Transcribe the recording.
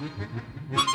Mm-hmm.